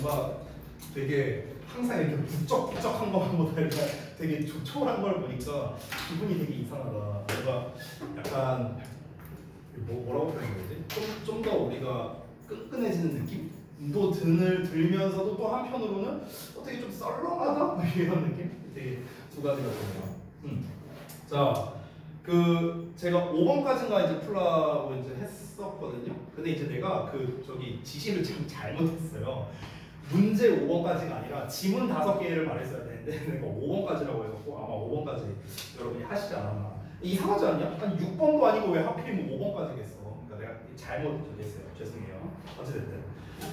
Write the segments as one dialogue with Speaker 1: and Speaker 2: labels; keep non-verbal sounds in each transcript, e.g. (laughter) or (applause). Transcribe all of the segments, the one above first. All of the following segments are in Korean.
Speaker 1: 뭔가 되게 항상 이렇게 북적북적한 것보다 이렇게 되게 조촐한 걸 보니까 기분이 되게 이상하다. 뭔가 약간 뭐, 뭐라고 표현해야 되지? 좀 더 우리가 끈끈해지는 느낌도 드는 들면서도 또 한편으로는 어떻게 좀 썰렁하다 (laughs) 이런 느낌? 되게 두 가지가 들어요. 음. 자, 그 제가 5번까지인가 이제 풀라고 이제 했었거든요. 근데 이제 내가 그 저기 지시를 참 잘못했어요. 문제 5번까지가 아니라 지문 다섯 개를 말했어야 되는데 (laughs) 내가 5번까지라고 해갖고 아마 5번까지 여러분이 하시지 않았나. 이상하지 않냐? 한 6번도 아니고 왜 하필이면 5번까지겠어? 그러니까 내가 잘못했어요. 죄송해요. 어찌됐든.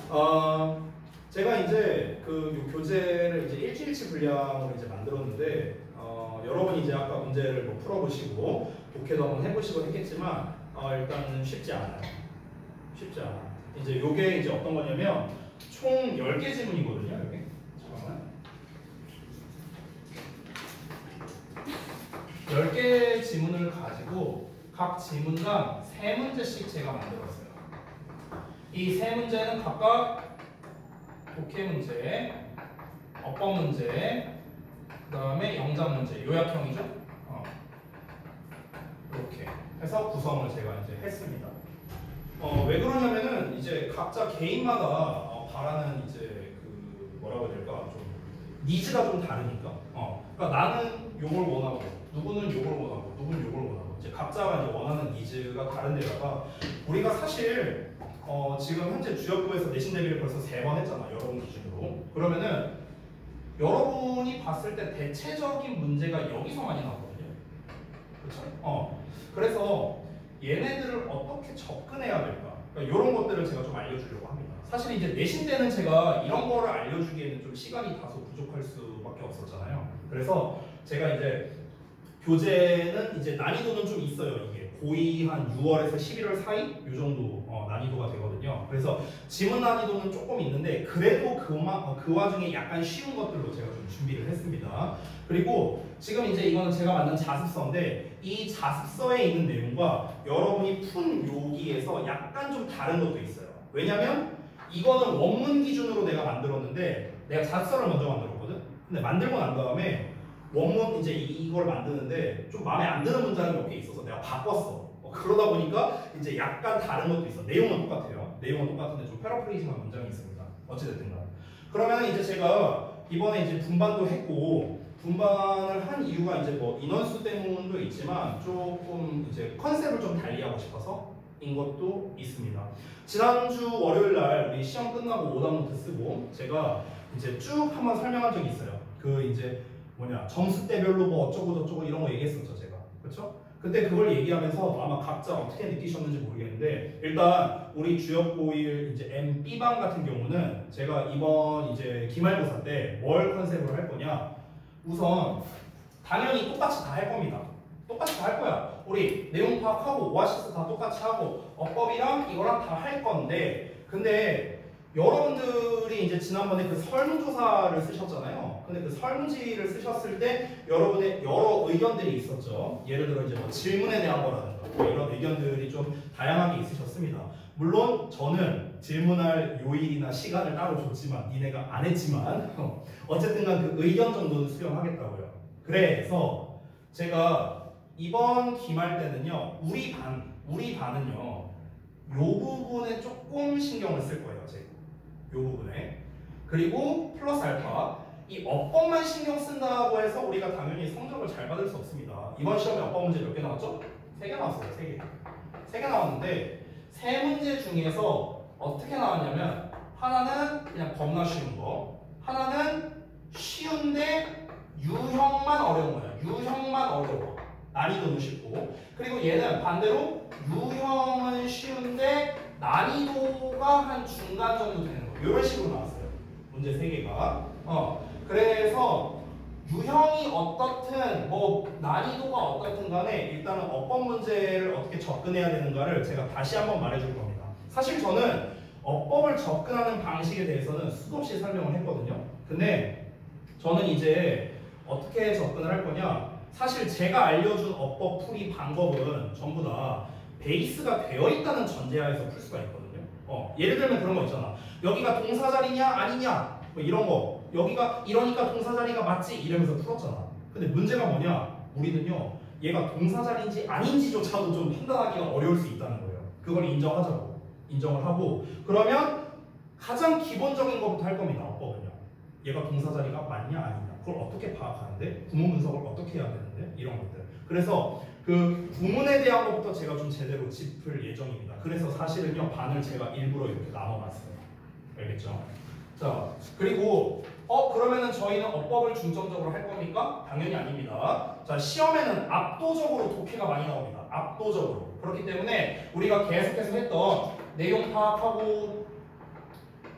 Speaker 1: 어, 제가 이제 그 교재를 이제 일주일치 분량으로 이제 만들었는데 어, 여러분이 이제 아까 문제를 뭐 풀어보시고 독해도 한번 해보시고 했겠지만 어, 일단은 쉽지 않아요. 쉽지 않아. 이제 요게 이제 어떤 거냐면 총 10개 지문이거든요. 이게. 잠깐만. 10개 지문을 가지고 각 지문당 3문제씩 제가 만들었어요. 이세 문제는 각각 독해 문제, 어법 문제, 그 다음에 영작 문제, 요약형이죠. 어. 이렇게 해서 구성을 제가 이제 했습니다. 어, 왜 그러냐면은 이제 각자 개인마다 어, 바라는 이제 그 뭐라고 해야 될까 좀 니즈가 좀 다르니까. 어, 그러니까 나는 요걸 원하고 누구는 요걸 원하고 누구는 요걸 원하고 이제 각자가 이제 원하는 니즈가 다른 데다가 우리가 사실 어, 지금 현재 주역부에서 내신 대비를 벌써 세 번 했잖아 여러분 기준으로. 그러면은 여러분이 봤을 때 대체적인 문제가 여기서 많이 나오거든요. 그렇죠? 어. 그래서 얘네들을 어떻게 접근해야 될까? 그러니까 이런 것들을 제가 좀 알려주려고 합니다. 사실 이제 내신 때는 제가 이런 거를 알려주기에는 좀 시간이 다소 부족할 수밖에 없었잖아요. 그래서 제가 이제 교재는 이제 난이도는 좀 있어요. 이게 고2 한 6월에서 11월 사이 이 정도 어, 난이도가 되거든요. 그래서 지문 난이도는 조금 있는데 그래도 그마, 어, 그 와중에 약간 쉬운 것들로 제가 좀 준비를 했습니다. 그리고 지금 이제 이거는 제가 만든 자습서인데 이 자습서에 있는 내용과 여러분이 푼 요기에서 약간 좀 다른 것도 있어요. 왜냐면 이거는 원문 기준으로 내가 만들었는데 내가 자습서를 먼저 만들었거든. 근데 만들고 난 다음에 원문 이제 이걸 만드는데 좀 마음에 안 드는 문장이 몇 개 있어서 내가 바꿨어. 어, 그러다 보니까 이제 약간 다른 것도 있어. 내용은 똑같아요. 내용은 똑같은데 좀 패러프레이징한 문장이 있습니다. 어찌됐든 간. 그러면 이제 제가 이번에 이제 분반도 했고 분반을 한 이유가 이제 뭐 인원수 때문도 있지만 조금 이제 컨셉을 좀 달리하고 싶어서 인 것도 있습니다. 지난주 월요일 날 우리 시험 끝나고 오답 노트 쓰고 제가 이제 쭉 한번 설명한 적이 있어요. 그 이제 뭐냐 점수대별로 뭐 어쩌고 저쩌고 이런 거 얘기했었죠 제가 그렇죠? 그때 그걸 얘기하면서 아마 각자 어떻게 느끼셨는지 모르겠는데 일단 우리 주엽고1 이제 MB반 같은 경우는 제가 이번 이제 기말고사 때 뭘 컨셉으로 할 거냐 우선 당연히 똑같이 다 할 겁니다 똑같이 다 할 거야 우리 내용 파악하고 오아시스 다 똑같이 하고 어법이랑 이거랑 다 할 건데 근데 여러분들이 이제 지난번에 그 설문조사를 쓰셨잖아요. 근데 그 설문지를 쓰셨을 때 여러분의 여러 의견들이 있었죠. 예를 들어 이제 뭐 질문에 대한 거라든가 뭐 이런 의견들이 좀 다양하게 있으셨습니다. 물론 저는 질문할 요일이나 시간을 따로 줬지만 니네가 안 했지만 (laughs) 어쨌든 간그 의견 정도는 수용하겠다고요. 그래서 제가 이번 기말 때는요. 우리 반, 우리 반은요. 요 부분에 조금 신경을 쓸 거예요. 이 부분에 그리고 플러스 알파 이 어법만 신경 쓴다고 해서 우리가 당연히 성적을 잘 받을 수 없습니다. 이번 시험에 어법 문제 몇 개 나왔죠? 세 개 나왔어요. 세 개. 세 개 나왔는데 세 문제 중에서 어떻게 나왔냐면 하나는 그냥 겁나 쉬운 거 하나는 쉬운데 유형만 어려운 거야. 유형만 어려워. 난이도는 쉽고 그리고 얘는 반대로 유형은 쉬운데 난이도가 한 중간 정도 되는 이런 식으로 나왔어요. 문제 3개가. 어, 그래서 유형이 어떻든 뭐 난이도가 어떻든 간에 일단은 어법 문제를 어떻게 접근해야 되는가를 제가 다시 한번 말해줄 겁니다. 사실 저는 어법을 접근하는 방식에 대해서는 수도 없이 설명을 했거든요. 근데 저는 이제 어떻게 접근을 할 거냐 사실 제가 알려준 어법 풀이 방법은 전부 다 베이스가 되어 있다는 전제하에서 풀 수가 있거든요. 어, 예를 들면 그런 거 있잖아. 여기가 동사 자리냐 아니냐 뭐 이런 거. 여기가 이러니까 동사 자리가 맞지 이러면서 풀었잖아. 근데 문제가 뭐냐? 우리는요. 얘가 동사 자리인지 아닌지조차도 좀 판단하기가 어려울 수 있다는 거예요. 그걸 인정하자고. 인정을 하고 그러면 가장 기본적인 것부터 할 겁니다. 어법은요. 얘가 동사 자리가 맞냐 아니냐. 그걸 어떻게 파악하는데 구문 분석을 어떻게 해야 되는데 이런 것들. 그래서 그 구문에 대한 것부터 제가 좀 제대로 짚을 예정입니다. 그래서 사실은요 반을 제가 일부러 이렇게 나눠봤어요. 알겠죠? 자 그리고 어 그러면은 저희는 어법을 중점적으로 할 겁니까? 당연히 아닙니다. 자 시험에는 압도적으로 독해가 많이 나옵니다. 압도적으로 그렇기 때문에 우리가 계속해서 했던 내용 파악하고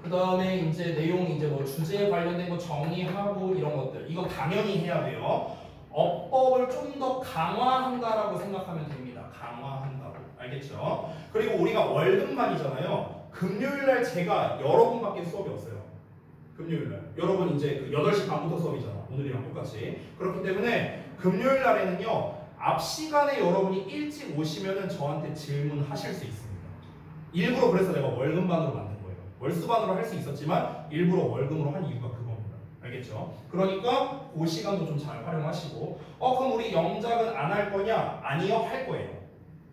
Speaker 1: 그 다음에 이제 내용 이제 뭐 주제에 관련된 거 정리하고 이런 것들 이거 당연히 해야 돼요. 어법을 좀 더 강화한다라고 생각하면 됩니다. 강화한다고 알겠죠? 그리고 우리가 월등반이잖아요. 금요일 날 제가 여러분밖에 수업이 없어요. 금요일 날 여러분 이제 그 8시 반부터 수업이잖아. 오늘이랑 똑같이 그렇기 때문에 금요일 날에는요 앞 시간에 여러분이 일찍 오시면은 저한테 질문하실 수 있습니다. 일부러 그래서 내가 만든 거예요. 월수반으로 할 수 있었지만 일부러 월급으로 한 이유가 그겁니다. 알겠죠? 그러니까 그 시간도 좀 잘 활용하시고 어 그럼 우리 영작은 안 할 거냐? 아니요 할 거예요.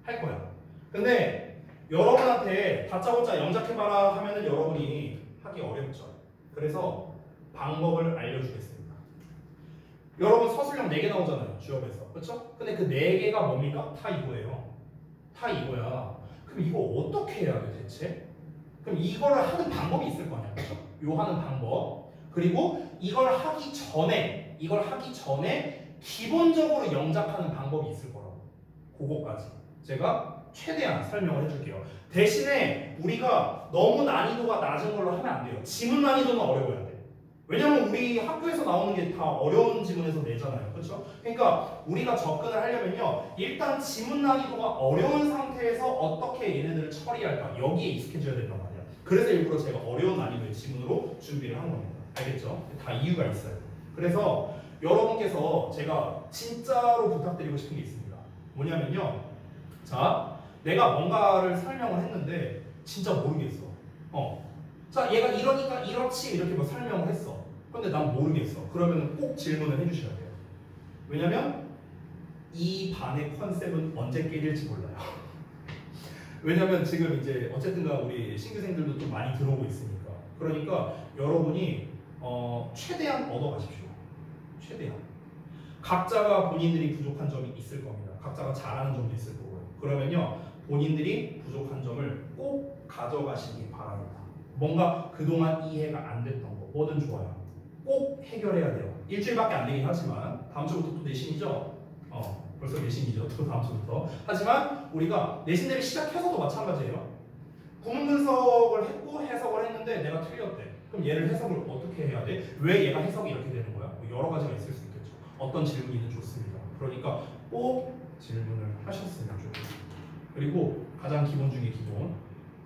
Speaker 1: 할 거야. 근데 여러분한테 다짜고짜 영작해봐라 하면은 여러분이 하기 어렵죠. 그래서 방법을 알려주겠습니다. 여러분 서술형 4개 나오잖아요. 주업에서. 그렇죠? 근데 그 4개가 뭡니까? 다 이거예요. 다 이거야. 그럼 이거 어떻게 해야 돼 대체? 그럼 이거를 하는 방법이 있을 거 아니야. 그렇죠? 요 하는 방법. 그리고 이걸 하기 전에 이걸 하기 전에 기본적으로 영작하는 방법이 있을 거라고. 그거까지. 제가 최대한 설명을 해줄게요. 대신에 우리가 너무 난이도가 낮은 걸로 하면 안 돼요. 지문 난이도는 어려워야 돼. 왜냐면 우리 학교에서 나오는 게 다 어려운 지문에서 내잖아요. 그렇죠? 그러니까 우리가 접근을 하려면요. 일단 지문 난이도가 어려운 상태에서 어떻게 얘네들을 처리할까 여기에 익숙해져야 된단 말이야. 그래서 일부러 제가 어려운 난이도의 지문으로 준비를 한 겁니다. 알겠죠? 다 이유가 있어요. 그래서 여러분께서 제가 진짜로 부탁드리고 싶은 게 있습니다. 뭐냐면요. 자, 내가 뭔가를 설명을 했는데 진짜 모르겠어. 어. 자, 얘가 이러니까 이렇지 이렇게 뭐 설명을 했어. 근데 난 모르겠어. 그러면 꼭 질문을 해주셔야 돼요. 왜냐면 이 반의 컨셉은 언제 깨질지 몰라요. 왜냐면 지금 이제 어쨌든가 우리 신규생들도 좀 많이 들어오고 있으니까. 그러니까 여러분이 어, 최대한 얻어가십시오. 최대한. 각자가 본인들이 부족한 점이 있을 겁니다. 각자가 잘하는 점도 있을 거고요. 그러면요, 본인들이 부족한 점을 꼭 가져가시기 바랍니다. 뭔가 그동안 이해가 안 됐던 거, 뭐든 좋아요. 꼭 해결해야 돼요. 일주일밖에 안 되긴 하지만, 다음 주부터 또 내신이죠? 어, 벌써 내신이죠. 또 다음 주부터. 하지만 우리가 내신대를 시작해서도 마찬가지예요. 구문 분석을 했고 해석을 했는데 내가 틀렸대. 그럼 얘를 해석을 어떻게 해야 돼? 왜 얘가 해석이 이렇게 되는 거야? 뭐 여러 가지가 있을 수 있겠죠. 어떤 질문이든 좋습니다. 그러니까 꼭 질문을 하셨으면 좋겠습니다. 그리고 가장 기본 중에 기본.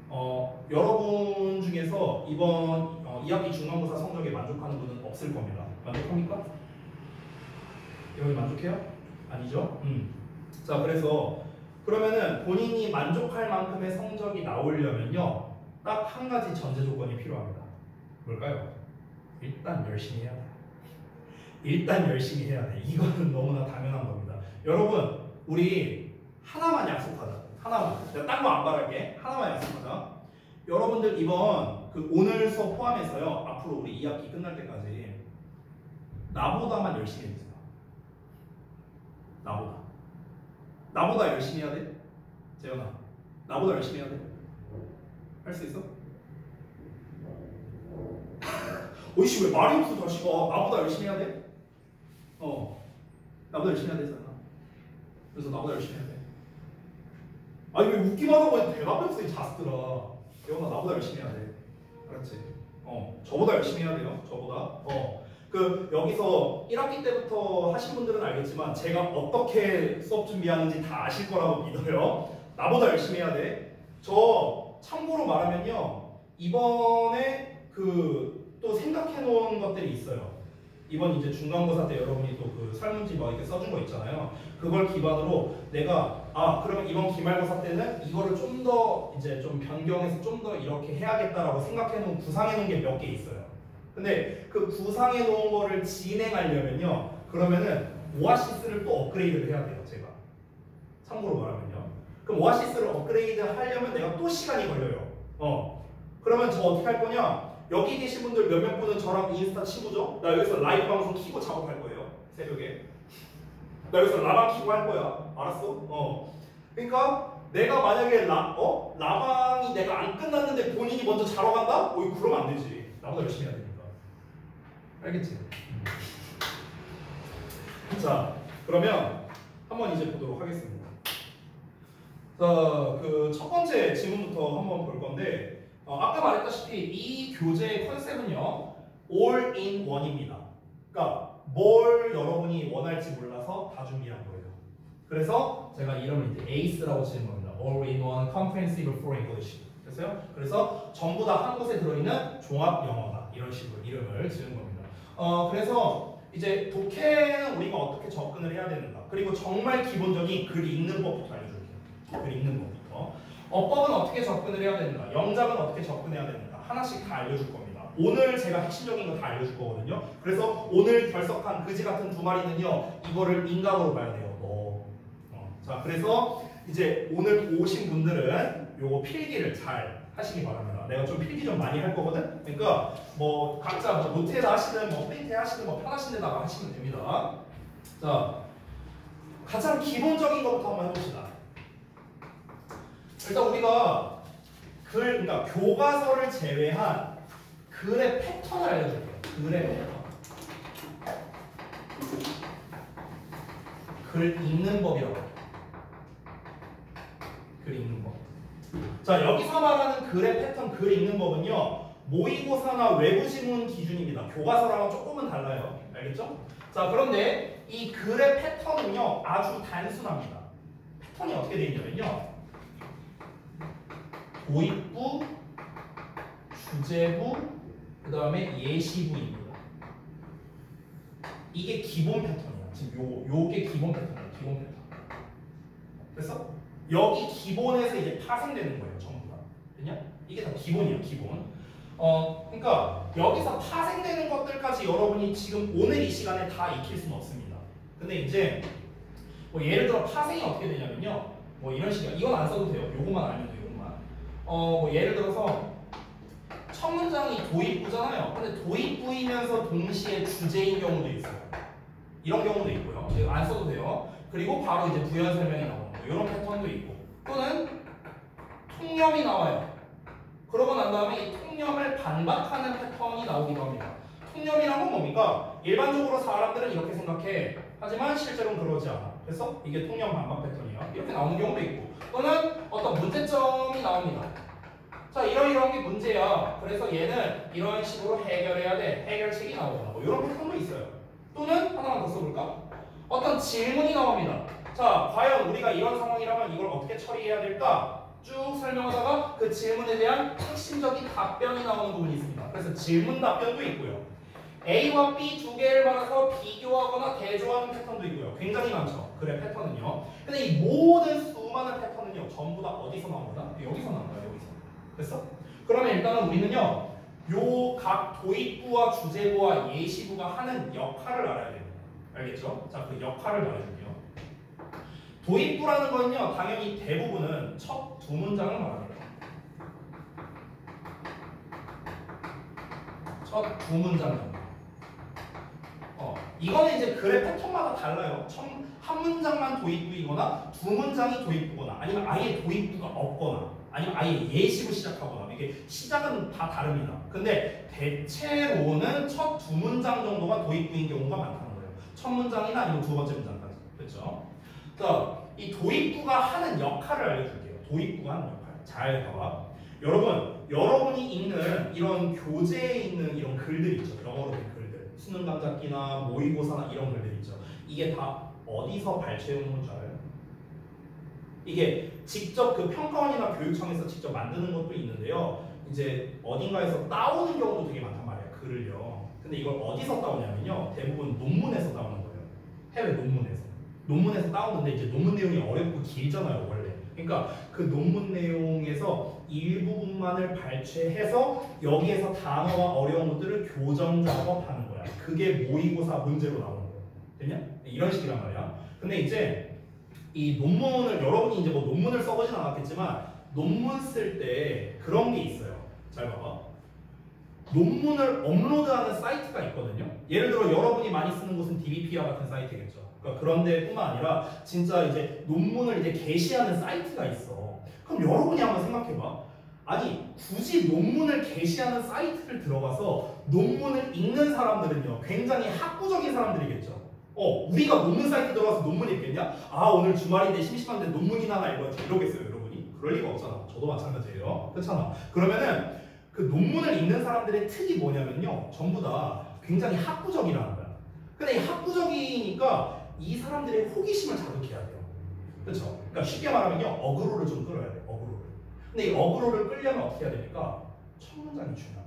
Speaker 1: 어, 여러분 중에서 이번 어, 2학기 중간고사 성적에 만족하는 분은 없을 겁니다. 만족합니까? 여러분 만족해요? 아니죠? 음. 자, 그래서 그러면은 본인이 만족할 만큼의 성적이 나오려면요. 딱 한 가지 전제 조건이 필요합니다. 뭘까요? 일단 열심히 해야 돼. 일단 열심히 해야 돼. 이거는 너무나 당연한 겁니다. 여러분, 우리 하나만 약속하자. 하나만. 내가 딴 거 안 바랄게. 하나만 약속하자. 여러분들 이번 그 오늘 수업 포함해서요. 앞으로 우리 2학기 끝날 때까지 나보다만 열심히 해주세요. 나보다. 나보다 열심히 해야 돼? 재현아. 나보다 열심히 해야 돼? 할 수 있어? (laughs) 어이씨 왜 말이 없어 자식아 나보다 열심히 해야 돼? 어 나보다 열심히 해야 되잖아 그래서 나보다 열심히 해야 돼 아니 왜 웃기만 하고 대답이 없어 이 자식들아 재원아 나보다 열심히 해야 돼 알았지? 어 저보다 열심히 해야 돼요 저보다 어 그 여기서 1학기 때부터 하신 분들은 알겠지만 제가 어떻게 수업 준비하는지 다 아실 거라고 믿어요 나보다 열심히 해야 돼 저 참고로 말하면요 이번에 그 또 생각해 놓은 것들이 있어요. 이번 이제 중간고사 때 여러분이 또 그 설문지 뭐 이렇게 써준 거 있잖아요. 그걸 기반으로 내가 아 그러면 이번 기말고사 때는 이거를 좀 더 이제 좀 변경해서 좀 더 이렇게 해야겠다라고 생각해 놓은 구상해 놓은 게 몇 개 있어요. 근데 그 구상해 놓은 거를 진행하려면요. 그러면은 오아시스를 또 업그레이드를 해야 돼요. 제가 참고로 말하면요. 그럼 오아시스를 업그레이드 하려면 내가 또 시간이 걸려요. 어. 그러면 저 어떻게 할 거냐? 여기 계신 분들 몇몇 분은 저랑 인스타 친구죠? 나 여기서 라이브 방송 키고 작업할 거예요. 새벽에. 나 여기서 라방 키고 할 거야. 알았어? 어. 그러니까 내가 만약에 라, 어? 라방이 내가 안 끝났는데 본인이 먼저 자러 간다? 어, 그러면 안 되지. 나보다 열심히 해야 되니까. 알겠지? 자, 그러면 한번 이제 보도록 하겠습니다. 자, 그 첫 번째 질문부터 한번 볼 건데, 어, 아까 말했다시피 이 교재의 컨셉은요, all in one입니다. 그러니까 뭘 여러분이 원할지 몰라서 다 준비한 거예요. 그래서 제가 이름을 이제 ACE라고 지은 겁니다. All in One Comprehensive for English. 됐어요? 그래서 전부 다 한 곳에 들어있는 종합 영어다. 이런 식으로 이름을 지은 겁니다. 어, 그래서 이제 독해는 우리가 어떻게 접근을 해야 되는가. 그리고 정말 기본적인 글 읽는 법부터 알려줄게요. 글 읽는 법부터. 어법은 어떻게 접근을 해야 되는가. 영작은 어떻게 접근해야 되는가. 하나씩 다 알려줄 겁니다. 오늘 제가 핵심적인 거 다 알려줄 거거든요. 그래서 오늘 결석한 그지 같은 두 마리는요. 이거를 인강으로 봐야 돼요. 너. 어. 자, 그래서 이제 오늘 오신 분들은 요거 필기를 잘 하시기 바랍니다. 내가 좀 필기 좀 많이 할 거거든. 그러니까 뭐 각자 뭐 노트에다 하시든 뭐 프린트에 하시든 뭐 편하신 데다가 하시면 됩니다. 자, 가장 기본적인 것부터 한번 해봅시다. 일단 우리가 글, 그러니까 교과서를 제외한 글의 패턴을 알려줄게요. 글의 패턴. 글 읽는 법이라고. 글 읽는 법. 자, 여기서 말하는 글의 패턴, 글 읽는 법은요. 모의고사나 외부 지문 기준입니다. 교과서랑은 조금은 달라요. 알겠죠? 자, 그런데 이 글의 패턴은요. 아주 단순합니다. 패턴이 어떻게 되어 있냐면요. 도입부, 주제부, 그 다음에 예시부입니다. 이게 기본 패턴이야. 지금 요, 요게 기본 패턴이야. 기본 패턴. 됐어? 여기 기본에서 이제 파생되는 거예요. 전부 다. 그냐? 이게 다 기본이야. 기본. 어, 그러니까 여기서 파생되는 것들까지 여러분이 지금 오늘 이 시간에 다 익힐 수는 없습니다. 근데 이제 뭐 예를 들어 파생이 어떻게 되냐면요. 뭐 이런 식이야. 이건 안 써도 돼요. 요것만 알면 돼요. 요것만. 어, 뭐 예를 들어서 첫 문장이 도입부잖아요. 근데 도입부이면서 동시에 주제인 경우도 있어요. 이런 경우도 있고요. 안 써도 돼요. 그리고 바로 이제 부연 설명이 거 이런 패턴도 있고 또는 통념이 나와요. 그러고 난 다음에 이 통념을 반박하는 패턴이 나오기도 합니다. 통념이란 건 뭡니까? 일반적으로 사람들은 이렇게 생각해. 하지만 실제로는 그러지 않아. 그래서 이게 통념 반박 패턴이야. 이렇게 나오는 경우도 있고 또는 어떤 문제점이 나옵니다. 자 이러이러한 게 문제야. 그래서 얘는 이런 식으로 해결해야 돼. 해결책이 나오거나 뭐 이런 패턴도 있어요. 또는 하나만 더 써볼까? 어떤 질문이 나옵니다. 자 과연 우리가 이런 상황이라면 이걸 어떻게 처리해야 될까? 쭉 설명하다가 그 질문에 대한 핵심적인 답변이 나오는 부분이 있습니다. 그래서 질문 답변도 있고요. A와 B 두 개를 받아서 비교하거나 대조하는 패턴도 있고요. 굉장히 많죠. 그래 패턴은요. 근데 이 모든 수많은 패턴은요. 전부 다 어디서 나온 거다? 여기서 나온 거야. 여기서. 됐어? 그러면 일단은 우리는요. 요 각 도입부와 주제부와 예시부가 하는 역할을 알아야 됩니다. 알겠죠? 자, 그 역할을 말해줄게요. 도입부라는 거는요. 당연히 대부분은 첫 두 문장을 말합니다. 첫 두 문장. 어, 이거는 이제 글의 패턴마다 달라요. 첫, 한 문장만 도입부이거나 두 문장이 도입부거나 아니면 아예 도입부가 없거나 아니면 아예 예시로 시작하거나 이게 시작은 다 다릅니다. 근데 대체로는 첫 두 문장 정도가 도입부인 경우가 많다는 거예요. 첫 문장이나 아니면 두 번째 문장까지. 그렇죠? 자, 이 도입부가 하는 역할을 알려줄게요. 도입부가 하는 역할. 잘 봐봐. 여러분, 여러분이 읽는 이런 교재에 있는 이런 글들 있죠. 영어로 된 글들. 수능 감잡기나 모의고사나 이런 글들 있죠. 이게 다 어디서 발췌해 놓은 줄 알아요? 이게 직접 그 평가원이나 교육청에서 직접 만드는 것도 있는데요. 이제 어딘가에서 따오는 경우도 되게 많단 말이에요. 글을요. 근데 이걸 어디서 따오냐면요. 대부분 논문에서 따오는 거예요. 해외 논문에서. 논문에서 따오는데 이제 논문 내용이 어렵고 길잖아요 원래. 그러니까 그 논문 내용에서 일부분만을 발췌해서 여기에서 단어와 어려운 것들을 교정 작업하는 거야. 그게 모의고사 문제로 나오는 거야. 됐냐? 이런 식이란 말이야. 근데 이제 이 논문을 여러분이 이제 뭐 논문을 써보진 않았겠지만 논문 쓸 때 그런 게 있어요. 잘 봐봐. 논문을 업로드하는 사이트가 있거든요. 예를 들어 여러분이 많이 쓰는 곳은 DBP와 같은 사이트겠죠. 그러니까 그런 데뿐만 아니라 진짜 이제 논문을 이제 게시하는 사이트가 있어. 그럼 여러분이 한번 생각해봐. 아니 굳이 논문을 게시하는 사이트를 들어가서 논문을 읽는 사람들은요 굉장히 학구적인 사람들이겠죠. 어 우리가 논문 사이트 들어가서 논문 읽겠냐? 아 오늘 주말인데 심심한데 논문이나 하나 읽어야지 이러겠어요 여러분이? 그럴 리가 없잖아. 저도 마찬가지예요. 그렇잖아. 그러면은 그 논문을 읽는 사람들의 특이 뭐냐면요. 전부 다 굉장히 학구적이라는 거야. 근데 이 학구적이니까 이 사람들의 호기심을 자극해야 돼요. 그렇죠? 그러니까 쉽게 말하면요. 어그로를 좀 끌어야 돼요. 어그로를. 근데 이 어그로를 끌려면 어떻게 해야 됩니까? 첫 문장이 중요해요.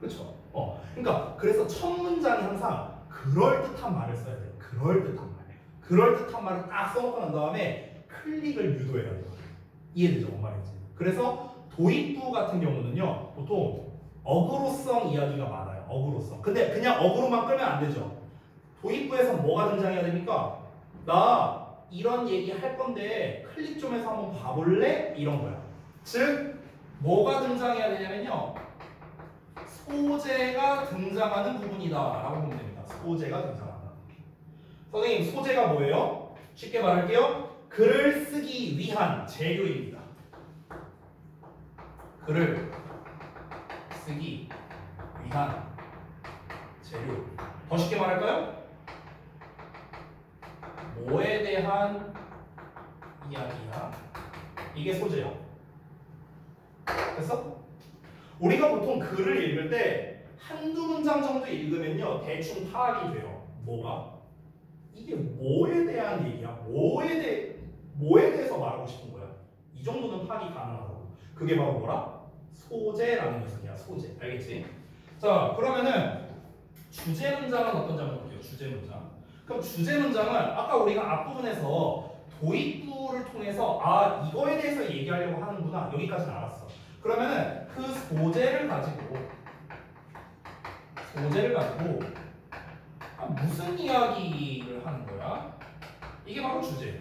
Speaker 1: 그렇죠? 어. 그러니까 그래서 첫 문장이 항상 그럴듯한 말을 써야 돼요. 그럴듯한 말. 그럴듯한 말을 딱 써놓고 난 다음에 클릭을 유도해야 돼요. 이해되죠? 뭔 말인지. 그래서 도입부 같은 경우는요. 보통 어그로성 이야기가 많아요. 어그로성. 근데 그냥 어그로만 끌면 안 되죠. 도입부에서 뭐가 등장해야 됩니까? 나 이런 얘기 할 건데 클릭 좀 해서 한번 봐볼래? 이런 거야. 즉 뭐가 등장해야 되냐면요. 소재가 등장하는 부분이다 라고 보면 됩니다. 소재가 등장한다. 선생님 소재가 뭐예요? 쉽게 말할게요. 글을 쓰기 위한 재료입니다. 글을 쓰기 위한 재료. 더 쉽게 말할까요? 뭐에 대한 이야기야? 이게 소재야. 됐어? 우리가 보통 글을 읽을 때 한두 문장 정도 읽으면요 대충 파악이 돼요. 뭐가? 이게 뭐에 대한 얘기야? 뭐에 대해 뭐에 대해서 말하고 싶은 거야? 이 정도는 파악이 가능하고 그게 바로 뭐라? 소재라는 녀석이야. 소재. 알겠지? 자 그러면은 주제 문장은 어떤지 한번 볼게요. 주제 문장. 그럼 주제 문장은 아까 우리가 앞부분에서 도입부를 통해서 아 이거에 대해서 얘기하려고 하는구나 여기까지는 알았어. 그러면은 그 소재를 가지고 소재를 가지고 아, 무슨 이야기를 하는 거야? 이게 바로 주제예요.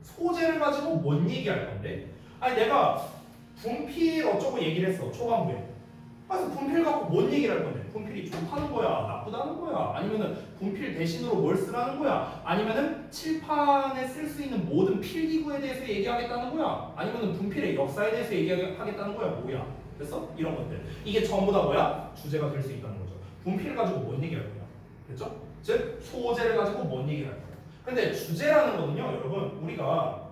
Speaker 1: 소재를 가지고 뭔 얘기할 건데? 아니 내가 분필 어쩌고 얘기를 했어 초반부에. 그래서 분필 갖고 뭔 얘기를 할 건데? 분필이 좋다는 거야, 나쁘다는 거야, 아니면은 분필 대신으로 뭘 쓰라는 거야, 아니면은 칠판에 쓸 수 있는 모든 필기구에 대해서 얘기하겠다는 거야, 아니면은 분필의 역사에 대해서 얘기하겠다는 거야, 뭐야? 됐어? 이런 것들. 이게 전부 다 뭐야? 주제가 될 수 있다는 거죠. 분필 가지고 뭔 얘기할 거야? 됐죠? 즉 소재를 가지고 뭔 얘기를 할 거야. 근데 주제라는 거는요, 여러분 우리가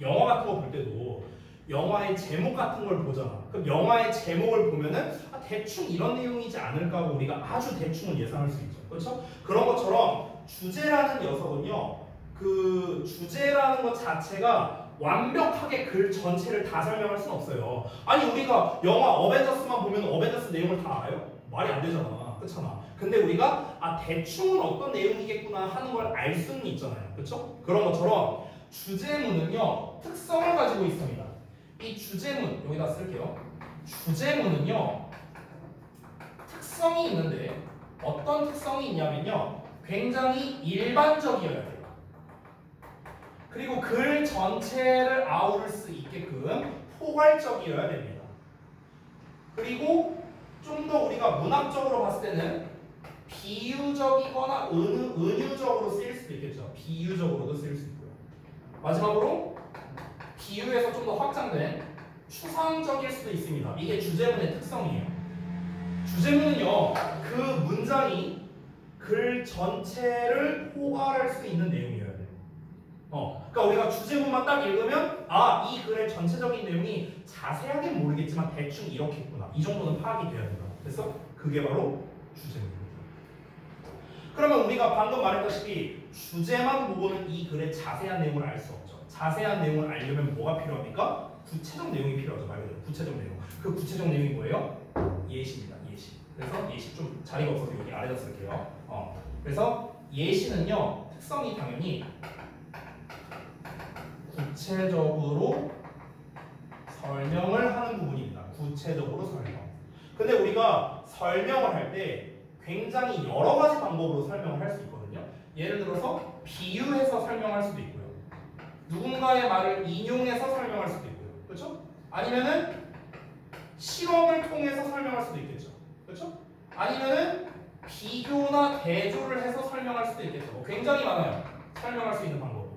Speaker 1: 영화 같은 거 볼 때도 영화의 제목 같은 걸 보잖아. 그럼 영화의 제목을 보면은 아, 대충 이런 내용이지 않을까 하고 우리가 아주 대충은 예상할 수 있죠. 그렇죠? 그런 것처럼 주제라는 녀석은요. 그 주제라는 것 자체가 완벽하게 글 전체를 다 설명할 수는 없어요. 아니 우리가 영화 어벤져스만 보면 어벤져스 내용을 다 알아요? 말이 안 되잖아. 그렇잖아. 근데 우리가 아 대충은 어떤 내용이겠구나 하는 걸 알 수는 있잖아요. 그렇죠? 그런 것처럼 주제문은요 특성을 가지고 있습니다. 이 주제문 여기다 쓸게요. 주제문은요 특성이 있는데 어떤 특성이 있냐면요 굉장히 일반적이어야 돼요. 그리고 글 전체를 아우를 수 있게끔 포괄적이어야 됩니다. 그리고 좀 더 우리가 문학적으로 봤을 때는 비유적이거나 은, 은유적으로 쓰일 수도 있겠죠. 비유적으로도 쓰일 수 있고요. 마지막으로 비유에서 좀 더 확장된 추상적일 수도 있습니다. 이게 주제문의 특성이에요. 주제문은요, 그 문장이 글 전체를 포괄할 수 있는 내용이어야 돼요. 어, 그러니까 우리가 주제문만 딱 읽으면 아, 이 글의 전체적인 내용이 자세하게 모르겠지만 대충 이렇겠구나. 이 정도는 파악이 돼야 된다. 그래서 그게 바로 주제문입니다. 그러면 우리가 방금 말했다시피 주제만 보고는 이 글의 자세한 내용을 알 수 없죠. 자세한 내용을 알려면 뭐가 필요합니까? 구체적 내용이 필요하죠. 말 그대로 구체적 내용. 그 구체적 내용이 뭐예요? 예시입니다. 예시. 그래서 예시 좀 자리가 없어서 여기 아래다 쓸게요. 어. 그래서 예시는요 특성이 당연히 구체적으로 설명을 하는 부분입니다. 구체적으로 설명. 근데 우리가 설명을 할 때 굉장히 여러 가지 방법으로 설명을 할 수 있거든요. 예를 들어서 비유해서 설명할 수도 있고요. 누군가의 말을 인용해서 설명할 수도 있고요. 그렇죠? 아니면은 실험을 통해서 설명할 수도 있겠죠. 그렇죠? 아니면은 비교나 대조를 해서 설명할 수도 있겠죠. 뭐 굉장히 많아요. 설명할 수 있는 방법.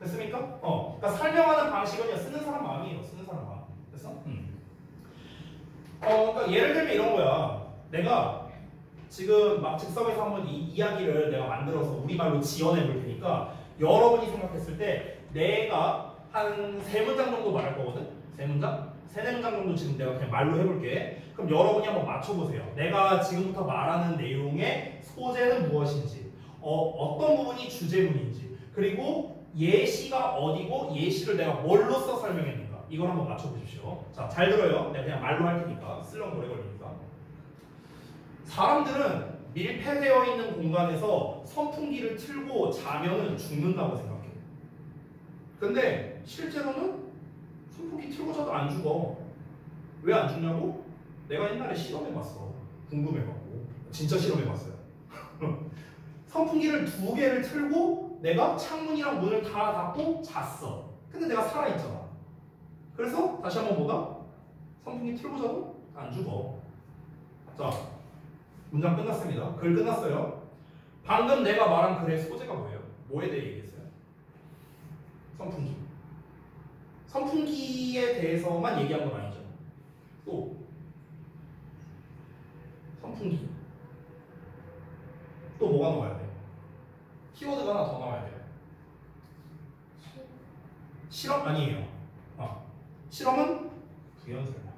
Speaker 1: 됐습니까? 어. 그러니까 설명하는 방식은요. 쓰는 사람 마음이에요. 쓰는 사람 마음. 됐어? 음. 어, 그러니까 예를 들면 이런 거야. 내가 지금 막 즉석에서 한번 이 이야기를 내가 만들어서 우리말로 지어내 볼 테니까 여러분이 생각했을 때 내가 한 세 문장 정도 말할 거거든? 세 문장? 세네 문장 정도 지금 내가 그냥 말로 해볼게. 그럼 여러분이 한번 맞춰보세요. 내가 지금부터 말하는 내용의 소재는 무엇인지, 어, 어떤 부분이 주제문인지, 그리고 예시가 어디고 예시를 내가 뭘로써 설명했는가 이걸 한번 맞춰보십시오. 자, 잘 들어요. 내가 그냥 말로 할 테니까 쓸려면 오래 걸리니까. 사람들은 밀폐되어 있는 공간에서 선풍기를 틀고 자면은 죽는다고 생각해. 근데 실제로는 선풍기 틀고 자도 안 죽어. 왜 안 죽냐고? 내가 옛날에 실험해봤어. 궁금해갖고. 진짜 실험해봤어요. (laughs) 선풍기를 두 개를 틀고 내가 창문이랑 문을 다 닫고 잤어. 근데 내가 살아있잖아. 그래서 다시 한번 보다 선풍기 틀고 자도 안 죽어. 자, 문장 끝났습니다. 글 끝났어요. 방금 내가 말한 글의 소재가 뭐예요? 뭐에 대해 얘기했어요? 선풍기. 선풍기에 대해서만 얘기한 건 아니죠. 또 선풍기. 또 뭐가 나와야 돼? 키워드가 하나 더 나와야 돼요. 실험 아니에요. 아, 실험은 부연설명.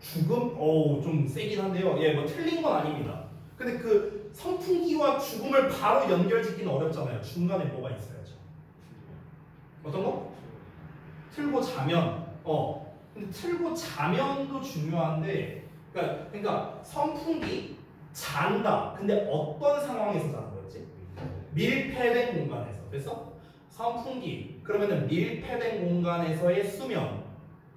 Speaker 1: 죽음? 어우 좀 세긴 한데요. 예, 뭐 틀린 건 아닙니다. 근데 그 선풍기와 죽음을 바로 연결짓기는 어렵잖아요. 중간에 뭐가 있어야죠. 어떤 거? 틀고 자면. 어. 근데 틀고 자면도 중요한데, 그러니까, 그러니까 선풍기 잔다. 근데 어떤 상황에서 자는 거였지? 밀폐된 공간에서. 됐어? 선풍기. 그러면은 밀폐된 공간에서의 수면,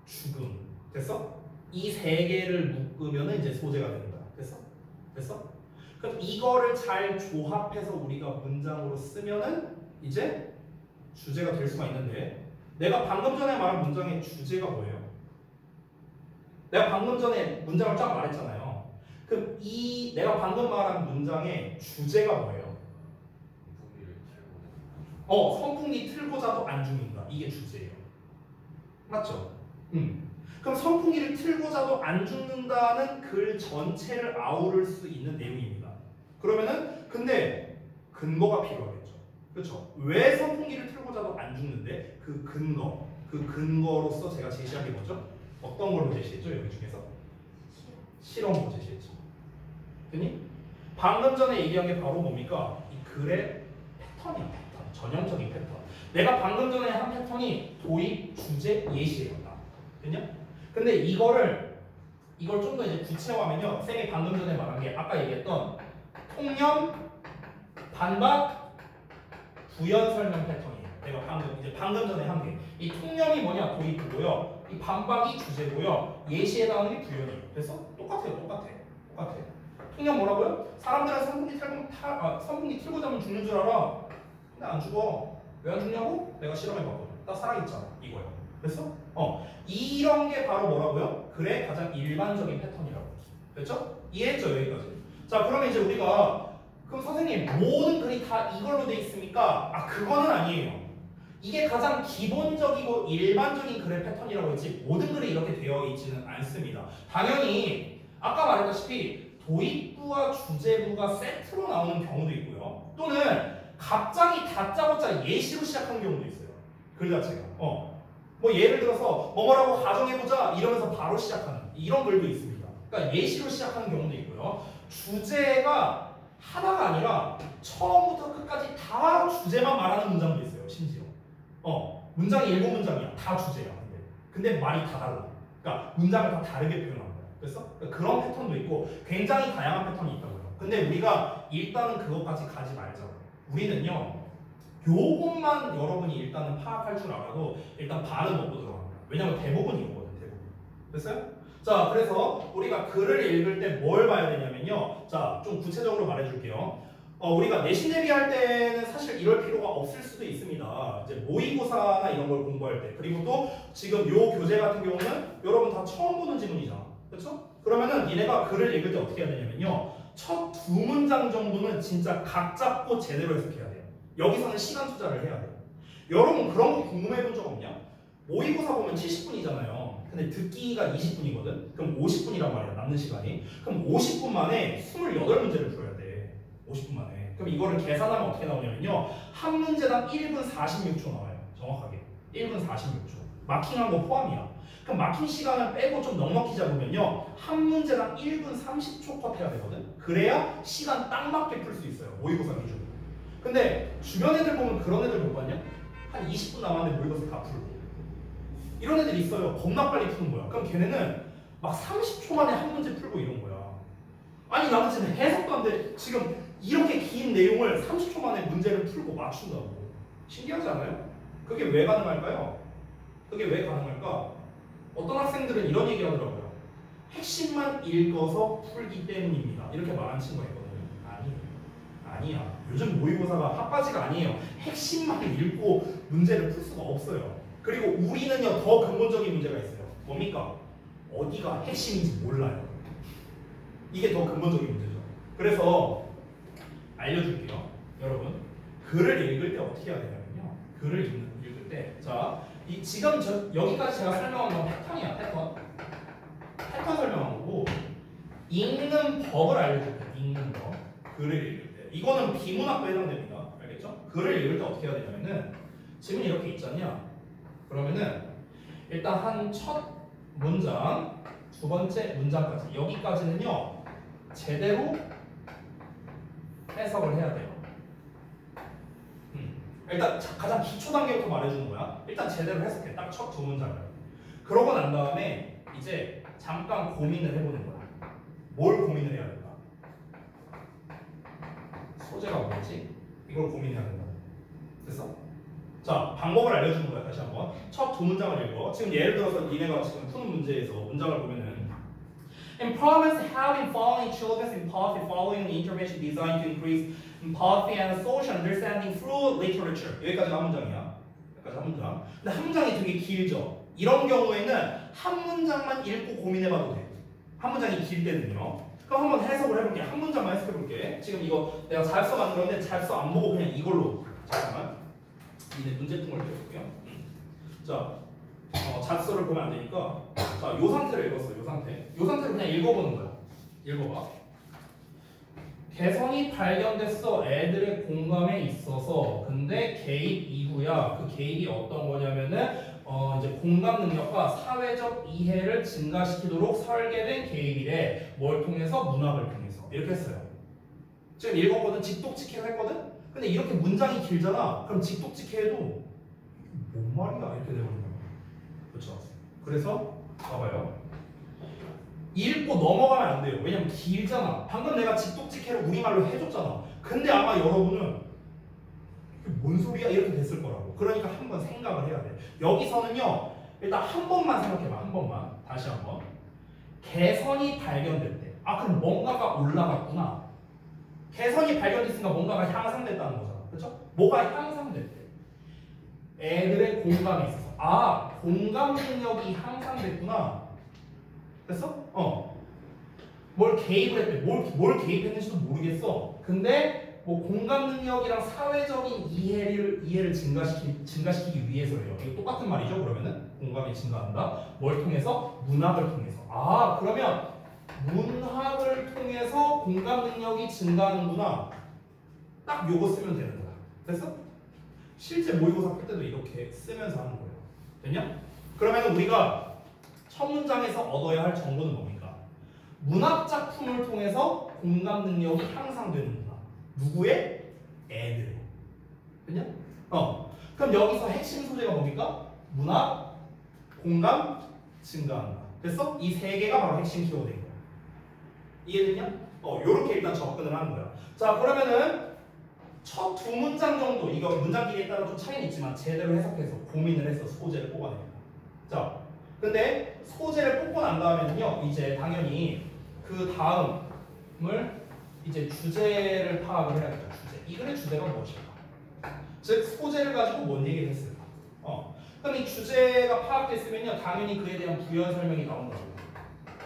Speaker 1: 죽음. 됐어? 이 세 개를 묶으면은 이제 소재가 됩니다. 됐어? 됐어? 그럼 이거를 잘 조합해서 우리가 문장으로 쓰면은 이제 주제가 될 수가 있는데 내가 방금 전에 말한 문장의 주제가 뭐예요? 내가 방금 전에 문장을 쫙 말했잖아요. 그럼 이 내가 방금 말한 문장의 주제가 뭐예요? 어, 선풍기 틀고 자도 안 죽는다. 이게 주제예요. 맞죠? 음. 그럼 선풍기를 틀고 자도 안 죽는다는 글 전체를 아우를 수 있는 내용입니다. 그러면은 근데 근거가 필요하겠죠. 그렇죠? 왜 선풍기를 틀고 자도 안 죽는데 그 근거, 그 근거로서 제가 제시한 게 뭐죠? 어떤 걸로 제시했죠? 여기 중에서 실험으로 제시했죠. 됐니? 방금 전에 얘기한 게 바로 뭡니까? 이 글의 패턴이야, 패턴. 전형적인 패턴. 내가 방금 전에 한 패턴이 도입, 주제, 예시예요. 다. 됐냐? 근데 이거를 이걸 좀 더 이제 구체화하면요. 쌤이 방금 전에 말한 게 아까 얘기했던 통념, 반박, 부연 설명 패턴이에요. 내가 방금 이제 방금 전에 한 게. 이 통념이 뭐냐? 도입이고요. 이 반박이 주제고요. 예시에 나오는 게 부연이에요. 그래서 똑같아요. 똑같아. 똑같아. 통념 뭐라고요? 사람들은 선풍기 틀고 타, 아, 선풍기 틀고 자면 죽는 줄 알아. 근데 안 죽어. 왜 안 죽냐고? 내가 실험해봤거든. 나 살아있잖아. 이거요. 됐어? 어. 이런 게 바로 뭐라고요? 글의 가장 일반적인 패턴이라고. 됐죠? 이해했죠? 여기까지. 자, 그러면 이제 우리가 그럼 선생님 모든 글이 다 이걸로 돼 있습니까? 아, 그거는 아니에요. 이게 가장 기본적이고 일반적인 글의 패턴이라고 했지 모든 글이 이렇게 되어 있지는 않습니다. 당연히 아까 말했다시피 도입부와 주제부가 세트로 나오는 경우도 있고요. 또는 갑자기 다짜고짜 예시로 시작하는 경우도 있어요. 글 자체가. 어. 뭐 예를 들어서 뭐뭐라고 가정해보자 이러면서 바로 시작하는 이런 글도 있습니다. 그러니까 예시로 시작하는 경우도 있고요. 주제가 하나가 아니라 처음부터 끝까지 다 주제만 말하는 문장도 있어요. 심지어. 어, 문장이 일곱 문장이야. 다 주제야. 근데, 근데 말이 다 달라. 그러니까 문장을 다 다르게 표현한 거야. 그래서 그러니까 그런 패턴도 있고 굉장히 다양한 패턴이 있다고요. 근데 우리가 일단은 그것까지 가지 말자. 우리는요. 요것만 여러분이 일단은 파악할 줄 알아도 일단 반은 먹고 들어갑니다. 왜냐면 대부분이 이거거든, 대부분. 됐어요? 자, 그래서 우리가 글을 읽을 때 뭘 봐야 되냐면요. 자, 좀 구체적으로 말해줄게요. 어, 우리가 내신 대비할 때는 사실 이럴 필요가 없을 수도 있습니다. 이제 모의고사나 이런 걸 공부할 때. 그리고 또 지금 요 교재 같은 경우는 여러분 다 처음 보는 지문이잖아. 그렇죠? 그러면은 니네가 글을 읽을 때 어떻게 해야 되냐면요. 첫 두 문장 정도는 진짜 각 잡고 제대로 해석해야 돼요. 여기서는 시간 투자를 해야 돼요. 여러분 그런 거 궁금해 본 적 없냐? 모의고사 보면 70분이잖아요. 근데 듣기가 20분이거든? 그럼 50분이란 말이야, 남는 시간이. 그럼 50분 만에 28문제를 풀어야 돼. 50분 만에. 그럼 이거를 계산하면 어떻게 나오냐면요. 한 문제당 1분 46초 나와요. 정확하게. 1분 46초. 마킹한 거 포함이야. 그럼 마킹 시간을 빼고 좀 넉넉히 잡으면요. 한 문제당 1분 30초 컷 해야 되거든? 그래야 시간 딱 맞게 풀 수 있어요. 모의고사 기준으로. 근데 주변 애들 보면 그런 애들 못 봤냐? 한 20분 남았는데 모의고사 다 풀고. 이런 애들 있어요. 겁나 빨리 푸는 거야. 그럼 걔네는 막 30초 만에 한 문제 풀고 이런 거야. 아니 나는 지금 해석도 안 돼. 지금 이렇게 긴 내용을 30초 만에 문제를 풀고 맞춘다고. 신기하지 않아요? 그게 왜 가능할까요? 그게 왜 가능할까? 어떤 학생들은 이런 얘기 하더라고요. 핵심만 읽어서 풀기 때문입니다. 이렇게 말하는 친구가 있거든요. 아니, 아니야. 요즘 모의고사가 핫바지가 아니에요. 핵심만 읽고 문제를 풀 수가 없어요. 그리고 우리는요 더 근본적인 문제가 있어요. 뭡니까? 어디가 핵심인지 몰라요. 이게 더 근본적인 문제죠. 그래서 알려줄게요, 여러분. 글을 읽을 때 어떻게 해야 되냐면요. 글을 읽는, 읽을 때, 자, 이 지금 저 여기까지 제가 설명한 건 패턴이야, 패턴. 패턴 설명한 거고 읽는 법을 알려줄게요. 읽는 법. 글을 읽을 때. 이거는 비문학도 해당됩니다. 알겠죠? 글을 읽을 때 어떻게 해야 되냐면은 지금 이렇게 있잖냐. 그러면은 일단 한 첫 문장, 두 번째 문장까지 여기까지는요 제대로 해석을 해야 돼요. 음. 일단 자- 가장 기초 단계부터 말해주는 거야. 일단 제대로 해석해. 딱 첫 두 문장을. 그러고 난 다음에 이제 잠깐 고민을 해보는 거야. 뭘 고민을 해야 될까? 소재가 뭐지? 이걸 고민해야 된다. 됐어? 자, 방법을 알려주는 거야. 다시 한번. 첫 두 문장을 읽어. 지금 예를 들어서 니네가 지금 푸는 문제에서 문장을 보면은 Employments have been following children's empathy following the intervention designed to increase empathy and social understanding through literature. 여기까지 한 문장이야. 여기까지 한 문장. 근데 한 문장이 되게 길죠. 이런 경우에는 한 문장만 읽고 고민해봐도 돼. 한 문장이 길 때는요. 그럼 한번 해석을 해볼게. 한 문장만 해석해볼게. 지금 이거 내가 자습서 만들었는데 자습서 안 보고 그냥 이걸로 잠깐만. 이제 문제통을. 음. 자, 어, 자습서를 보면 안 되니까 자, 요 상태로 읽었어. 요 상태. 요 상태로 그냥 읽어보는 거야. 읽어봐. 개성이 발견됐어. 애들의 공감에 있어서. 근데 개입 이후야. 그 개입이 어떤 거냐면은 어 이제 공감 능력과 사회적 이해를 증가시키도록 설계된 개입이래. 뭘 통해서 문학을 통해서. 이렇게 했어요. 지금 읽었거든. 직독직해 했거든. 근데 이렇게 문장이 길잖아. 그럼 직독직해도 뭔 말이야 이렇게 거야. 그렇죠. 그래서 봐봐요. 읽고 넘어가면 안 돼요. 왜냐면 길잖아. 방금 내가 직독직해를 우리말로 해줬잖아. 근데 아마 여러분은 뭔 소리야 이렇게 됐을 거라고. 그러니까 한번 생각을 해야 돼. 여기서는요. 일단 한 번만 생각해봐. 한 번만. 다시 한 번. 개선이 발견됐대. 아 그럼 뭔가가 올라갔구나. 개선이 발견됐으니까 뭔가가 향상됐다는 거잖아. 그렇죠? 뭐가 향상됐대. 애들의 공감이 있어서. 아 공감 능력이 향상됐구나. 됐어? 어. 뭘 개입을 했대. 뭘, 뭘 개입했는지도 모르겠어. 근데 뭐 공감 능력이랑 사회적인 이해를 이해를 증가시키 증가시키기 위해서예요. 이거 똑같은 말이죠. 그러면은 공감이 증가한다. 뭘 통해서? 문학을 통해서. 아 그러면 문학을 통해서 공감 능력이 증가하는구나. 딱 요거 쓰면 되는 거야. 됐어? 실제 모의고사 풀 때도 이렇게 쓰면서 하는 거예요. 됐냐? 그러면 우리가 첫 문장에서 얻어야 할 정보는 뭡니까? 문학 작품을 통해서 공감 능력이 향상되는구나. 누구의? 애들. 됐냐? 어. 그럼 여기서 핵심 소재가 뭡니까? 문학, 공감, 증가한다. 됐어? 이 세 개가 바로 핵심 키워드인 거야. 이해됐냐? 어, 요렇게 일단 접근을 하는 거야. 자, 그러면은 첫 두 문장 정도 이거 문장 길이에 따라 좀 차이는 있지만 제대로 해석해서 고민을 해서 소재를 뽑아냅니다. 자, 근데 소재를 뽑고 난 다음에는요, 이제 당연히 그 다음을 이제 주제를 파악을 해야겠죠. 주제. 이 글의 주제가 무엇일까? 즉 소재를 가지고 뭔 얘기를 했을까? 어. 그럼 이 주제가 파악됐으면요, 당연히 그에 대한 부연 설명이 나온 거고,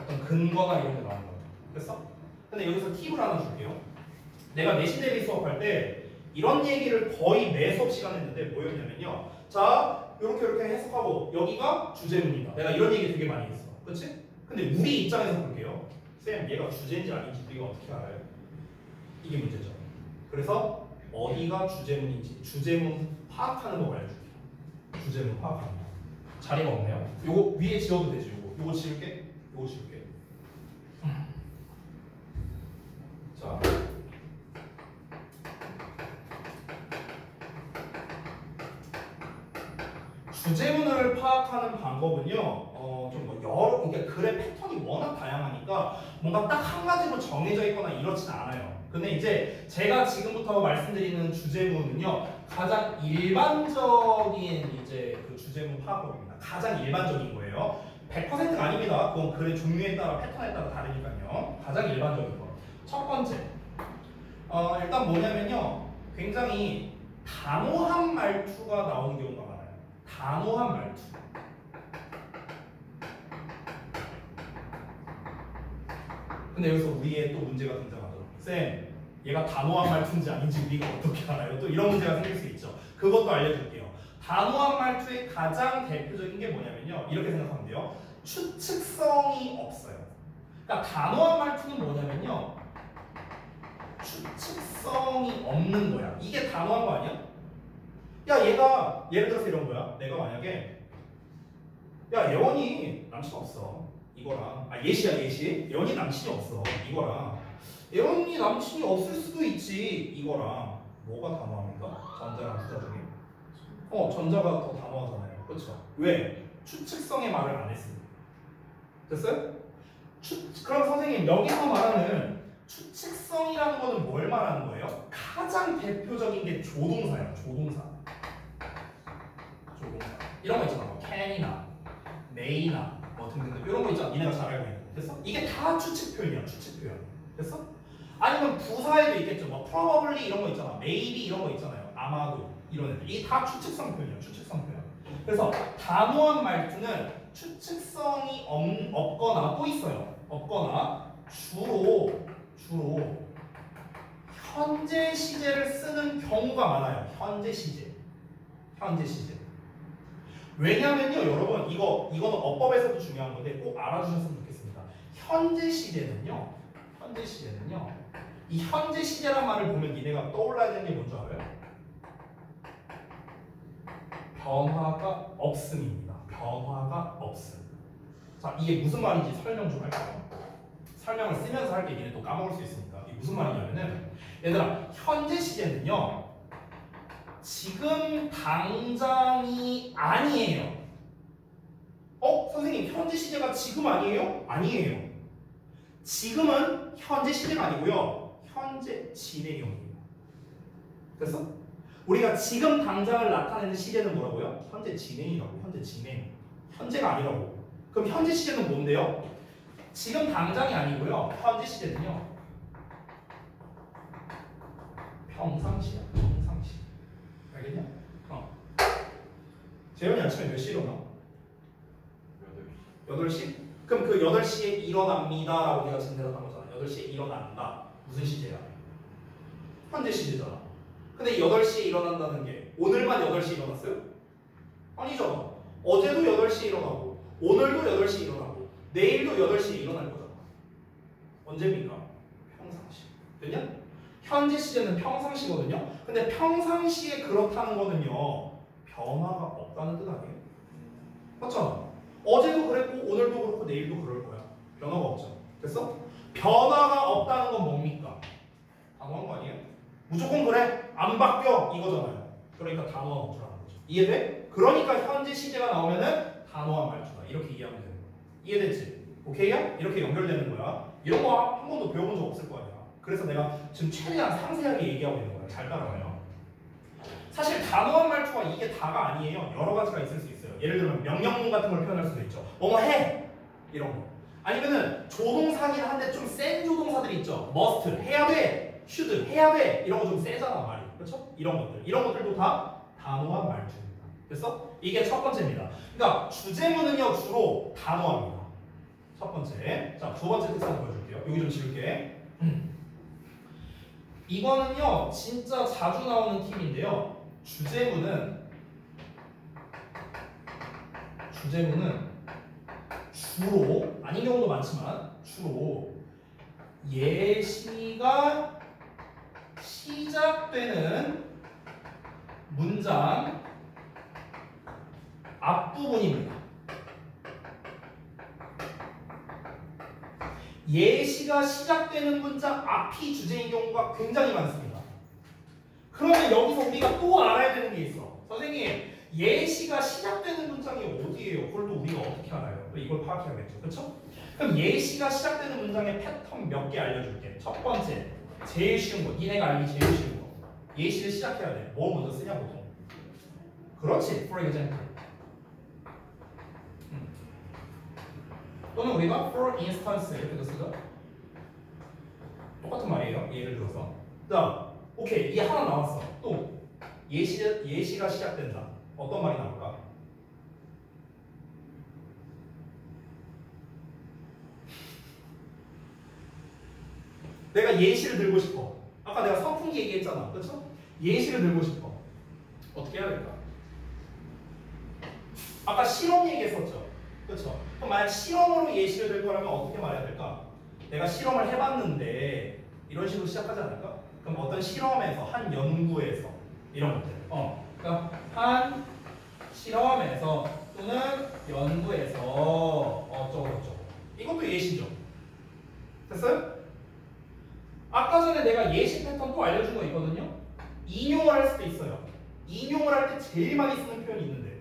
Speaker 1: 어떤 근거나 이런 게 나온 거예요. 됐어? 근데 여기서 팁을 하나 줄게요. 내가 내신 대비 수업할 때 이런 얘기를 거의 매 수업 시간에 했는데 뭐였냐면요. 자, 이렇게 이렇게 해석하고 여기가 주제문이다. 내가 이런 얘기 되게 많이 했어. 그렇지? 근데 우리 입장에서 볼게요. 쌤, 얘가 주제인지 아닌지 우리가 어떻게 알아요? 이게 문제죠. 그래서 어디가 주제문인지 주제문 파악하는 거 알려줄게요. 주제문 파악하는 거. 자리가 없네요. 요거 위에 지워도 되지. 요거 요거 지울게. 요거 지울게. 자. 주제문을 파악하는 방법은요, 어, 좀뭐 여러, 그러니까 글의 패턴이 워낙 다양하니까 뭔가 딱 한 가지로 정해져 있거나 이렇진 않아요. 근데 이제 제가 지금부터 말씀드리는 주제문은요, 가장 일반적인 이제 그 주제문 파악법입니다. 가장 일반적인 거예요. 100%가 아닙니다. 그건 글의 종류에 따라 패턴에 따라 다르니까요. 가장 일반적인 거. 첫 번째, 어, 일단 뭐냐면요, 굉장히 단호한 말투가 나오는 경우가 많아요. 단호한 말투. 근데 여기서 우리의 또 문제가 등장하죠. 쌤, 얘가 단호한 말투인지 아닌지 우리가 어떻게 알아요? 또 이런 문제가 생길 수 있죠. 그것도 알려줄게요. 단호한 말투의 가장 대표적인 게 뭐냐면요. 이렇게 생각하면 돼요. 추측성이 없어요. 그러니까 단호한 말투는 뭐냐면요. 추측성이 없는 거야. 이게 단호한 거 아니야? 야 얘가 예를 들어서 이런 거야. 내가 만약에 야 예원이 남친 없어. 이거랑 아 예시야 예시. 예원이 남친이 없어. 이거랑 예원이 남친이 없을 수도 있지. 이거랑 뭐가 단호합니까? 전자랑 후자 중에. 어 전자가 더 단호하잖아요. 그렇죠? 왜? 추측성의 말을 안 했습니다. 됐어요? 추, 그럼 선생님 여기서 말하는 추측성이라는 거는 뭘 말하는 거예요? 가장 대표적인 게 조동사예요. 조동사. 조동사. 이런 거 있잖아. 뭐 can이나 may나 뭐 등등 이런 거 있잖아. 니네가 잘 알고 있는 거. 됐어? 이게 다 추측 표현이야. 추측 표현. 됐어? 아니면 부사에도 있겠죠. 뭐 probably 이런 거 있잖아. maybe 이런 거 있잖아요. 아마도 이런 애들. 이게 다 추측성 표현이야. 추측성 표현. 그래서 단호한 말투는 추측성이 없, 없거나 또 있어요. 없거나 주로 주로 현재 시제를 쓰는 경우가 많아요. 현재 시제. 현재 시제. 왜냐면요, 여러분, 이거, 이거는 어법에서도 중요한 건데 꼭 알아주셨으면 좋겠습니다. 현재 시제는요, 현재 시제는요, 이 현재 시제란 말을 보면 니네가 떠올라야 되는 게 뭔지 알아요? 변화가 없음입니다. 변화가 없음. 자, 이게 무슨 말인지 설명 좀 할까요? 설명을 쓰면서 할게 니네 또 까먹을 수 있으니까 이게 무슨 말이냐면은 얘들아 현재 시제는요 지금 당장이 아니에요 어? 선생님 현재 시제가 지금 아니에요? 아니에요 지금은 현재 시제가 아니고요 현재 진행형입니다 됐어? 우리가 지금 당장을 나타내는 시제는 뭐라고요? 현재 진행이라고 현재 진행 현재가 아니라고 그럼 현재 시제는 뭔데요? 지금 당장이 아니고요. 현재 시제는요. 평상시야. 평상시. 알겠냐? 어. 재현이 아침에 몇 시에 일어나? 8시. 그럼 그 8시에 일어납니다. 라고 내가 지금 대답한 거잖아. 8시에 일어난다. 무슨 시제야? 현재 시제잖아. 근데 8시에 일어난다는 게 오늘만 8시에 일어났어요? 아니죠. 어제도 8시에 일어나고 오늘도 8시에 일어나고 내일도 8시에 일어날 거잖아. 언제입니까? 평상시. 됐냐? 현재 시제는 평상시거든요. 근데 평상시에 그렇다는 거는요. 변화가 없다는 뜻 아니에요? 맞잖아. 어제도 그랬고 오늘도 그렇고 내일도 그럴 거야. 변화가 없죠. 됐어? 변화가 없다는 건 뭡니까? 단호한 거 아니에요? 무조건 그래? 안 바뀌어 이거잖아요. 그러니까 단호한 말투라는 거죠. 이해돼? 그러니까 현재 시제가 나오면은 단호한 말투다. 이렇게 이해하면 돼요. 이해됐지? 오케이야? 이렇게 연결되는 거야. 이런 거 한 번도 배워본 적 없을 거 아니야. 그래서 내가 지금 최대한 상세하게 얘기하고 있는 거야. 잘 따라와요. 사실 단호한 말투가 이게 다가 아니에요. 여러 가지가 있을 수 있어요. 예를 들면 명령문 같은 걸 표현할 수도 있죠. 뭐뭐 해! 이런 거. 아니면은 조동사긴 한데 좀 센 조동사들이 있죠. must, 해야 돼, should, 해야 돼. 이런 거 좀 세잖아, 말이. 그렇죠? 이런 것들. 이런 것들도 다 단호한 말투입니다. 됐어? 이게 첫 번째입니다. 그러니까 주제문은요, 주로 단호합니다. 첫 번째. 자, 두 번째 특성 보여줄게요. 여기 좀 지울게. 이거는요, 진짜 자주 나오는 팁인데요. 주제문은 주제문은 주로 아닌 경우도 많지만 주로 예시가 시작되는 문장 앞부분입니다. 예시가 시작되는 문장 앞이 주제인 경우가 굉장히 많습니다. 그러면 여기서 우리가 또 알아야 되는 게 있어. 선생님, 예시가 시작되는 문장이 어디예요? 그걸 또 우리가 어떻게 알아요? 이걸 파악해야겠죠. 그렇죠? 그럼 예시가 시작되는 문장의 패턴 몇 개 알려줄게. 첫 번째, 제일 쉬운 거. 니네가 알기 제일 쉬운 거. 예시를 시작해야 돼. 뭐 먼저 쓰냐 보통. 그렇지. For example. 음. 또는 우리가 for instance 이렇게도 쓰죠. 똑같은 말이에요. 예를 들어서. 자, 오케이. 이 하나 나왔어. 또 예시 예시가 시작된다. 어떤 말이 나올까? 내가 예시를 들고 싶어. 아까 내가 선풍기 얘기했잖아. 그렇죠? 예시를 들고 싶어. 어떻게 해야 될까? 아까 실험 얘기했었죠. 그렇죠? 그럼 만약 실험 예시를 들 거라면 어떻게 말해야 될까? 내가 실험을 해봤는데 이런 식으로 시작하지 않을까? 그럼 어떤 실험에서 한 연구에서 이런 것들. 어, 그러니까 한 실험에서 또는 연구에서 어쩌고 저쩌고. 이것도 예시죠. 됐어요? 아까 전에 내가 예시 패턴 또 알려준 거 있거든요. 인용을 할 수도 있어요. 인용을 할 때 제일 많이 쓰는 표현이 있는데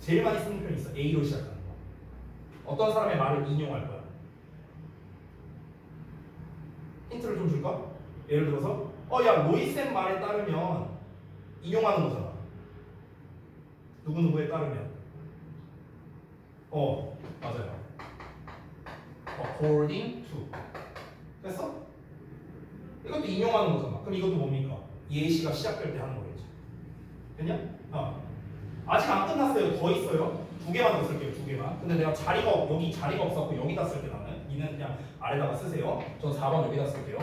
Speaker 1: 제일 많이 쓰는 표현이 있어. A로 시작하는 거. 어떤 사람의 말을 인용할 거야. 힌트를 좀 줄까? 예를 들어서 어야 로이센 말에 따르면 인용하는 거잖아. 누구누구에 따르면 어 맞아요. according to 됐어? 이것도 인용하는 거잖아. 그럼 이것도 뭡니까? 예시가 시작될 때 하는 거겠지. 됐냐? 어. 아직 안 끝났어요. 더 있어요. 두 개만 더 쓸게요. 두 개만. 근데 내가 자리가 없- 여기 자리가 없었고 여기다 쓸게 나는. 이는 그냥 아래다가 쓰세요. 전 4번 여기다 쓸게요.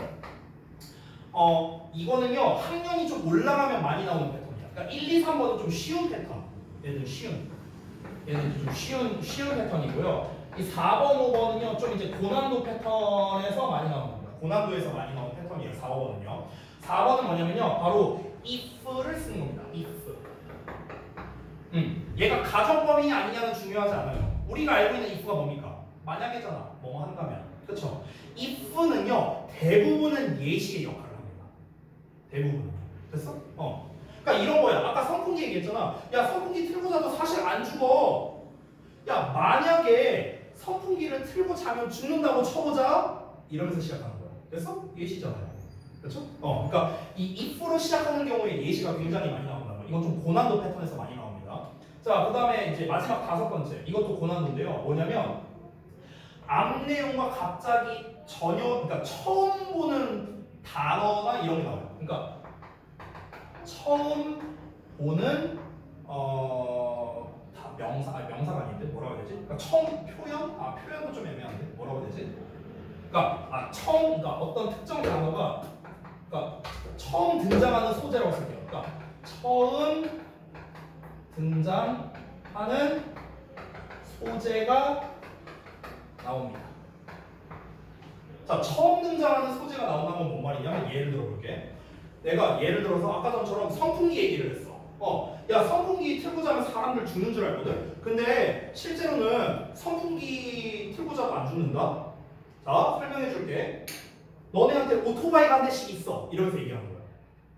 Speaker 1: 어 이거는요 학년이 좀 올라가면 많이 나오는 패턴이야. 그러니까 1, 2, 3번은 좀 쉬운 패턴. 얘는 쉬운. 얘는 좀 쉬운 쉬운 패턴이고요. 이 4번, 5번은요 좀 이제 고난도 패턴에서 많이 나오는 겁니다. 고난도에서 많이 나오는 패턴이에요. 4, 5번은요. 4번은 뭐냐면요 바로 if를 쓰는 겁니다. if. 음, 얘가 가정법이냐 아니냐는 중요하지 않아요. 우리가 알고 있는 if가 뭡니까? 만약에잖아. 뭐뭐 한다면. 그렇죠? if는요 대부분은 예시의 역할을 합니다. 대부분. 됐어? 어. 그러니까 이런 거야. 아까 선풍기 얘기했잖아. 야 선풍기 틀고 자도 사실 안 죽어. 야 만약에 선풍기를 틀고 자면 죽는다고 쳐보자. 이러면서 시작하는 거야. 됐어? 예시잖아요. 그렇죠? 어. 그러니까 이 if로 시작하는 경우에 예시가 굉장히 많이 나온다는 거. 이건 좀 고난도 패턴에서 많이 나옵니다. 자, 그 다음에 이제 마지막 다섯 번째. 이것도 고난도인데요. 뭐냐면 앞 내용과 갑자기 전혀, 그러니까 처음 보는 단어나 이런 게 나와요. 그러니까 처음 보는 어 다 명사, 아니 명사가 아닌데 뭐라고 해야 되지? 그러니까 처음 표현, 아 표현도 좀 애매한데 뭐라고 해야 되지? 그러니까 아 처음, 그러니까 어떤 특정 단어가 그러니까 처음 등장하는 소재라고 쓸게요. 그러니까 처음 등장하는 소재가 나옵니다. 자, 처음 등장하는 소재가 나온다는 건 뭔 말이냐면 예를 들어 볼게. 내가 예를 들어서 아까 전처럼 선풍기 얘기를 했어. 어, 야 선풍기 틀고 자면 사람들 죽는 줄 알거든. 근데 실제로는 선풍기 틀고 자도 안 죽는다. 자, 설명해 줄게. 너네한테 오토바이가 한 대씩 있어. 이러면서 얘기하는 거야.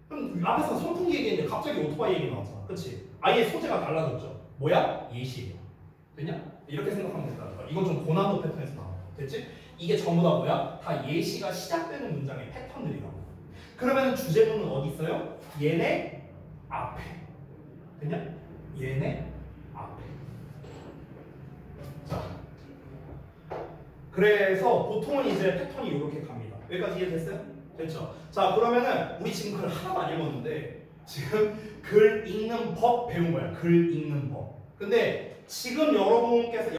Speaker 1: 그럼 앞에서 선풍기 얘기했는데 갑자기 오토바이 얘기 나왔잖아. 그치? 아예 소재가 달라졌죠. 뭐야? 예시예요. 됐냐? 이렇게 생각하면 거야. 이건 좀 고난도 패턴에서 나와. 됐지? 이게 전부 다 뭐야? 다 예시가 시작되는 문장의 패턴들이라고. 그러면 주제문은 어디 있어요? 얘네 앞에. 됐냐? 얘네 앞에. 자. 그래서 보통은 이제 패턴이 이렇게 갑니다. 여기까지 이해됐어요? 됐죠? 자, 그러면은 우리 지금 글 하나도 안 읽었는데 지금 글 읽는 법 배운 거야. 글 읽는 법. 근데 지금 여러분께서